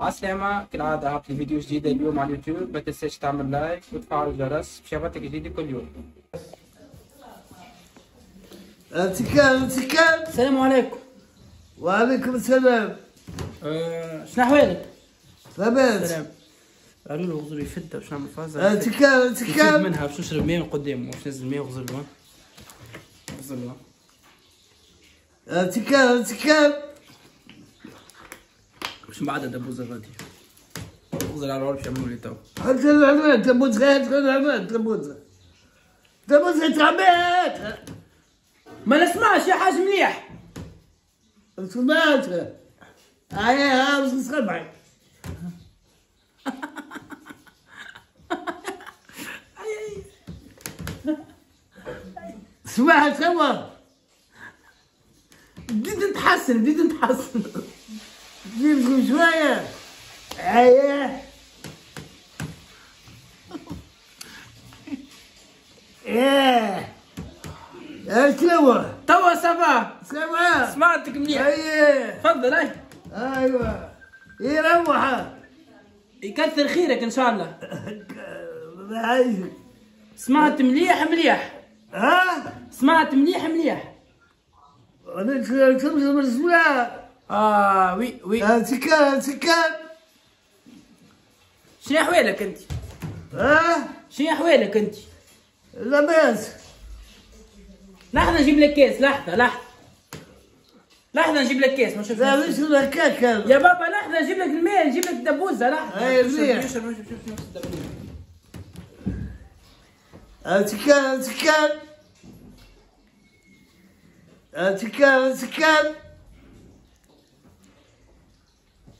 عالسلامة كالعادة هبط فيديو جديدة اليوم على اليوتيوب ما تنساش تعمل لايك وتفعل الجرس باش يعطيك جديد كل يوم اتكال اتكال السلام عليكم وعليكم السلام أه شنو احوالك؟ لاباس قالوا له غزر يفدها باش نعمل فازة اتكال نشرب اتكال منها باش نشرب ماء من قدام باش ننزل ماء وغزر له غزر له اتكال اتكال شو بعد دبوز غادي اخزر على العرش يعملوا لي تو حط العلوان دبوز غير دبوز دبوز ما نسمعش يا حاج مليح سمعت هاي ها بس نسمع سمعت سوا بديت نتحسن بديت نتحسن جيبكم شوية هيا إيه. اشلوا توا سافا سمع سمعتك مليح. أيه. تفضل أي. أيوه. يروح يكثر خيرك إن شاء الله. سمعت مليح مليح. ها؟ سمعت مليح مليح. أنا تمشي بالسماع آه oui oui. سكان سكان شنو احوالك أنت؟ ها؟ شنو احوالك أنت؟ لاباس لحظة نجيب لك كاس لحظة لحظة. لحظة نجيب لك كاس ما شوف لا مش هكاك يا بابا لحظة نجيب لك الماء نجيب لك دبوزة لحظة. أي شوف- مليح. شوف- شوف- شوف- شوف الدبوزة. سكان سكان سكان سكان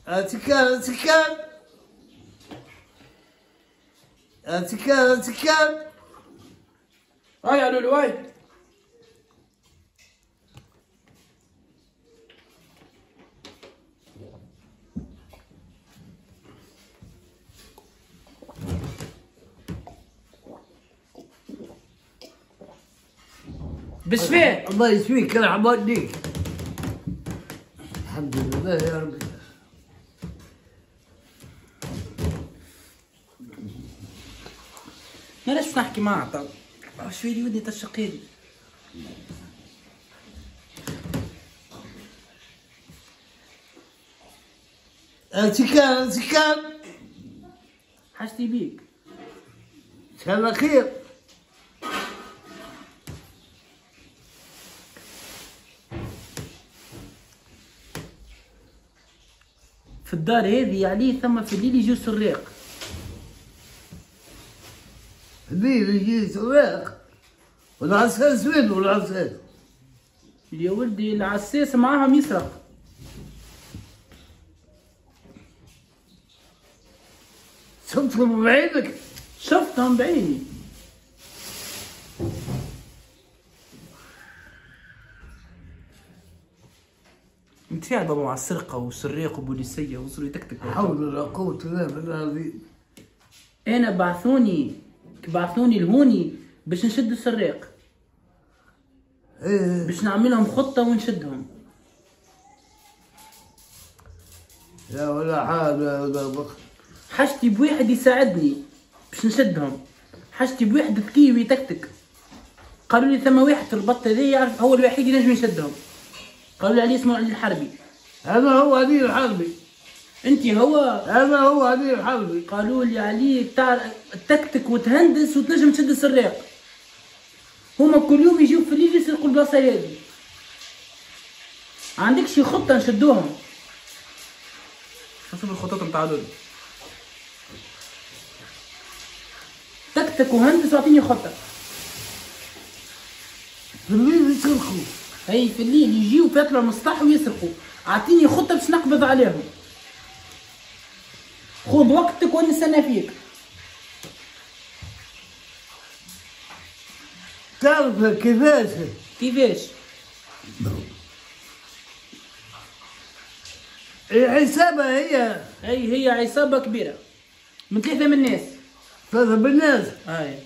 اتكان اتكان هاي يا لولو هاي الله يسويك كان عبادي الحمد لله يا رب مالاش نحكي معاه طب شوية لي ودني تشقي لي سكان سكان حاجتي بيك سكان خير في الدار هذه عليه ثم في الليل يجيو سراق الليل يجي سواق والعساس وين والعساس يا ولدي العساس معاهم يسرق. شفتهم بعينك؟ شفتهم بعيني. انت يا بابا مع السرقة والسريق وبوليسية وصلوا يتكتك لا حول ولا قوة إلا بالله أنا بعثوني. بعثوني لهوني باش نشد السراق. إيه. باش نعملهم خطة ونشدهم. لا ولا بخ. حاجتي بواحد يساعدني باش نشدهم. حاجتي بواحد ذكي ويتكتك قالوا لي ثم واحد في البط يعرف هو الوحيد ينجم يشدهم. قالوا لي عليه اسمه علي الحربي. هذا هو علي الحربي. انت هو هذا هو علي الحربي قالوا لي عليك تعرف تكتك وتهندس وتنجم تشد السراق. هما كل يوم يجيو في الليل يسرقوا البلاصة هذه. عندك شي خطة نشدوهم؟ شوف الخطط نتاع لولو تكتك وهندس واعطيني خطة. في الليل يسرقوا. أي في الليل يجيو فاتلوا المصلحه ويسرقوا أعطيني خطة باش نقبض عليهم. خد وقتك وأنا استنى فيك تعرف كيفاش كيفاش عصابة هي اي هي عصابة كبيرة من ثلاثة من الناس ثلاثة من الناس اي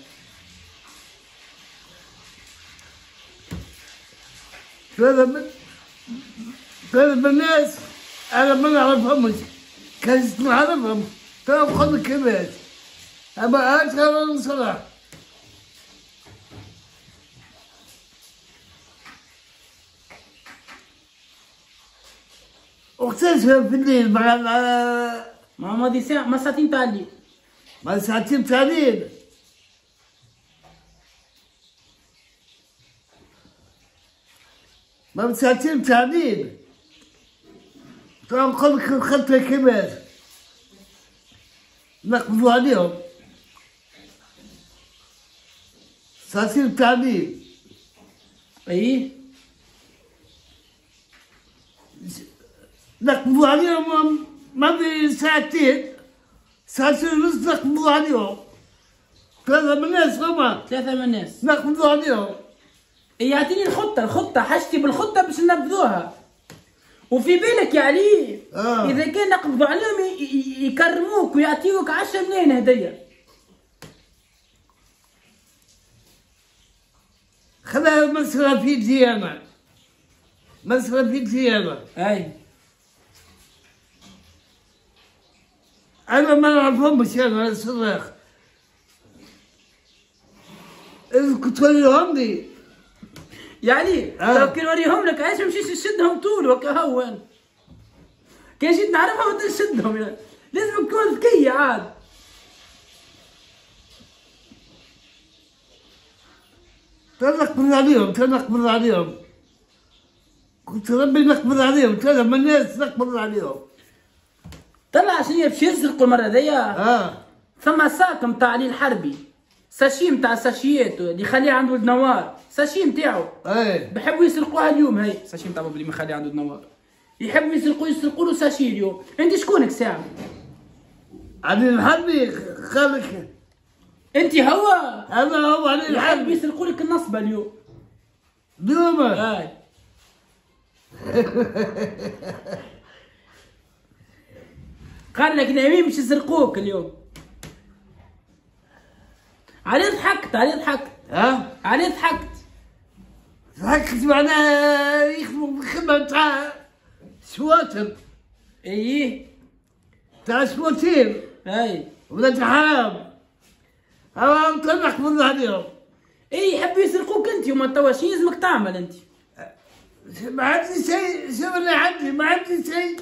ثلاثة من ثلاثة من الناس أنا ما نعرفهمش كنت نعرفهم تاخذ الكباش أما أشهر صلاح واكتشف في الليل مع مع ما ماضي ساعة ما ساعتين تاع الليل مع ساعتين تانيين ما ساعتين تانيين تنقل خلط الكباش نقبضوا عليهم ساعتين تانيين أي؟ نقبضوا عليهم ما في ساعتين ساعتين ونص نقبضوا عليهم ثلاثة من الناس هما ثلاثة من الناس نقبضوا عليهم إيه يعطيني الخطة الخطة حاجتي بالخطة باش ننفذوها وفي بالك يا علي؟ آه. إذا كان نقبضوا عليهم يكرموك ويعطيوك 10 ملايين هدية خذها أنا مسألة في أنا أي. أنا ما نعرفهمش أنا الصراخ إذا كنت وليهم لي يا علي آه. لو كان نوريهم لك عايش مشيش نشدهم طول وكهون كان جيت نعرفهم وانت نشدهم يعني. لازم تكون ذكية عاد. تنقبض عليهم تنقبض عليهم. كنت ربي نقبض عليهم ثلاثة من الناس نقبض عليهم. طلع شنو باش يسرقوا المرة ذيا؟ آه. ثم ساك متاع علي الحربي ساشي متاع ساشيات اللي يخليه عنده ولد نوار ساشي متاعو. أي بحبوا يسرقوها اليوم هي ساشي نتاع بابا اللي مخلي عنده النوار. يحبوا يسرقوا يسرقوا له ساشي اليوم. انت شكونك ساعة؟ علي الحربي خالك. انت هو؟ أنا هو علي يحبوا الحربي يسرقوا لك النصبة اليوم. دوما هاي. قال لك نايمين باش يسرقوك اليوم. عليه ضحكت عليه ضحكت. ها؟ عليه ضحكت. ضحكت معناها يخدموا بالخدمة تاع سواتر. إيه؟ تاع سواتير هاي ولاد حرام أنا نقبض عليهم إيه يحبوا يسرقوك أنت وما توا شي لازمك تعمل أنت. ما عندي شيء. شوف أنا عندي ما عندي شيء.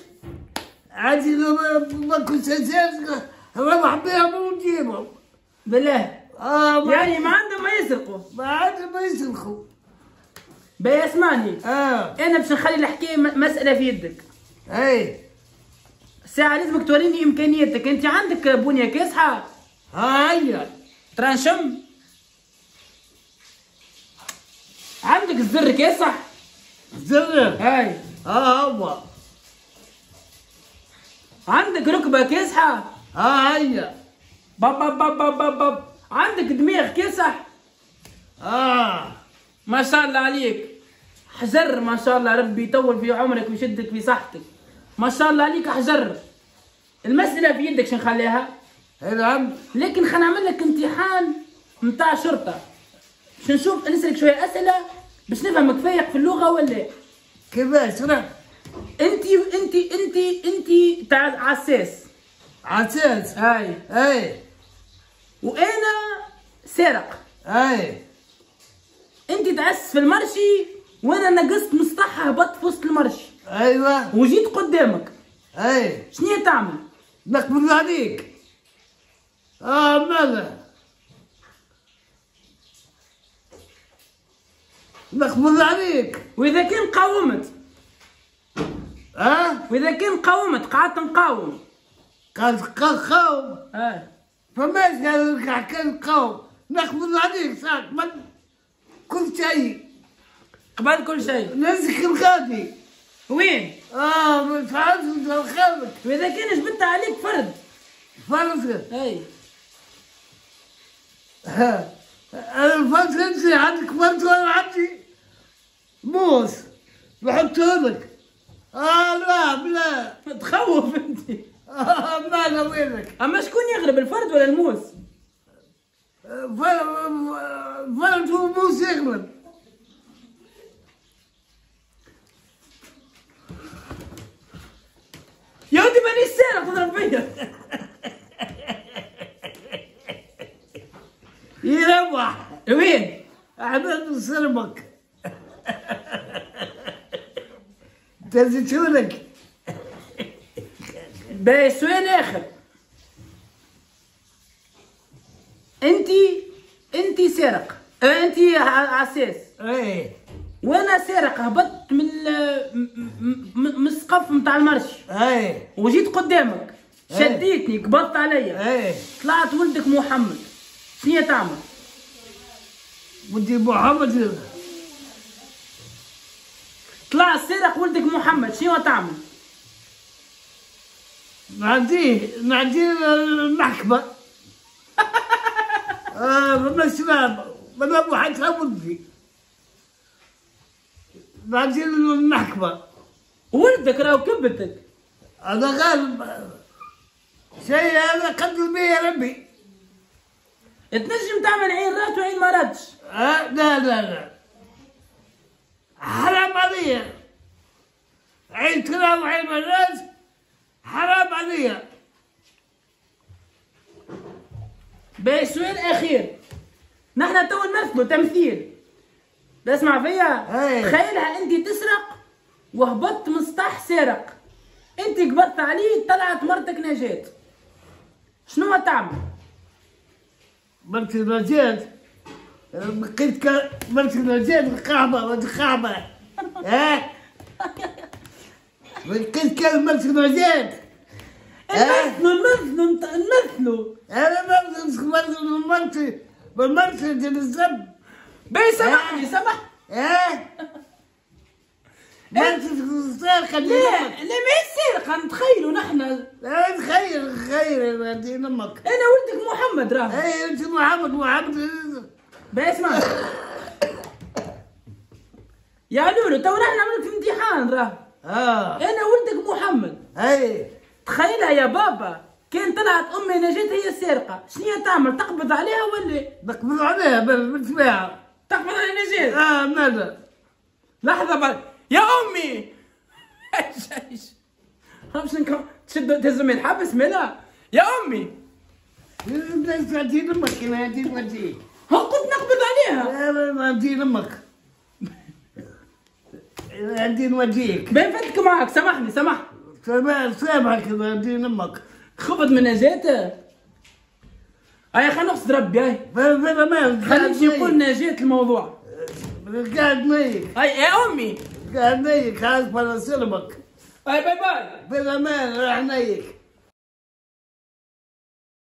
عندي لو ما- كنت أساس نروح بيهم ونجيبهم. بالله. آه ما, يعني ما عندهم ما يسرقوا ما عندي ما يسلخوا بي اسمعني آه. أنا باش نخلي الحكاية مسألة في يدك. اي ساعة لازمك توريني إمكانياتك. أنت عندك بنية كاسحه ها هيا ترانشم. عندك الزر كاسح زر. هاي. ها هو. عندك ركبة كاسحه ها هيا باب باب باب باب عندك دماغ كاسح آه ما شاء الله عليك. حجر ما شاء الله ربي يطول في عمرك ويشدك في صحتك. ما شاء الله عليك حجر. المسألة في يدك شو نخليها؟ نعم لكن خلينا نعمل لك امتحان متاع شرطة. باش نشوف؟ نسألك شوية أسئلة باش نفهمك فايق في اللغة ولا؟ كيفاش؟ راه أنت انت انت أنت تاع عساس. عساس؟ هاي أي. وأنا سارق. أي. أنت تعس في المرشي وأنا نقصت مسطحها هبطت في وسط المرشي. أيوه. وجيت قدامك. أي. شنو تعمل؟ نقبض عليك. آه ماذا؟ نقبض عليك. وإذا كان قاومت. ها وإذا كان قاومت قعدت نقاوم قال قوم آه. قال لك كان قوم نقبض عليك ساعة من كل شيء. قبل كل شيء. نزك الغادي. وين؟ آه ما تعرفش خالك وإذا كان جبت عليك فرد. فرنسا أي. ها. الفرنسا انت عندك فرنسا وأنا عندي؟ موس. بحطه لك آه لا بلا. تخوف أنت. ماذا وينك؟ أما شكون يغلب الفرد ولا الموس؟ فرنسا وموس يغلب. يا ودي مانيش سارق تضرب فيا يروح. وين؟ أحمد صرمك تزيتونك باهي سؤال اخر انت انت سارق. آه انت عساس. إيه. وأنا سارق هبطت من من السقف نتاع المرش. إيه. وجيت قدامك. شديتني قبضت عليا. إيه. طلعت ولدك محمد. شنو تعمل؟ ودي محمد. طلع سارق ولدك محمد. شنو تعمل؟ نعديه نعديه المحكمة. آه ما الشباب ما أبو حتى ولدي نعديه المحكمة. ولدك راهو كبتك. هذا غالب شيء هذا قدر يا ربي. تنجم تعمل عين رات وعين ما راتش آه لا لا لا. حرام عليا عين كلام وعين الناس حرام عليا. باهي سؤال أخير. نحن تو نمثلوا تمثيل. تسمع فيا. تخيلها أنت تسرق وهبطت من سطح سارق. أنت قبضت عليه طلعت مرتك نجاة شنو تعمل؟ مرتي نجاة بقيت ك مرتي نجاة قاعبة ولد قاعبة ها مرتي نجاة أه؟ نمثلوا نمثلوا نمثلوا أنا ما مرتي مرتي ديال الزب. باهي سامحني سامح. ها؟ مرتي سارقة لا لا ما سارقة نتخيلوا نحن. تخيل خير هذه أمك أنا ولدك محمد راه. اي أنت محمد محمد. باهي اسمع يا لولو تو نحن في امتحان راه. آه. أنا ولدك محمد. أي. تخيلها يا بابا. كان طلعت أمي نجاة هي السارقة شنو تعمل؟ تقبض عليها ولا؟ نقبض عليها بالطبيعة تقبض على نجاة آه ماذا؟ لحظة بعد يا أمي. إيش؟ إيش تشد تهزم من الحبس ملا؟ يا أمي. تعطي أمك أنا عندي نوديك ها قلت نقبض عليها. أنا عندي أمك. عندي نوديك. بين فتك معك سامحني سامح سامح سامحك عندي أمك خبط من نجاة. هيا خلينا نقصد ربي ما خليك يقول نجاة الموضوع. قاعد نيك هاي يا أمي. قاعد نيك عارف أنا سلمك هاي باي. باي بالامان راح نيك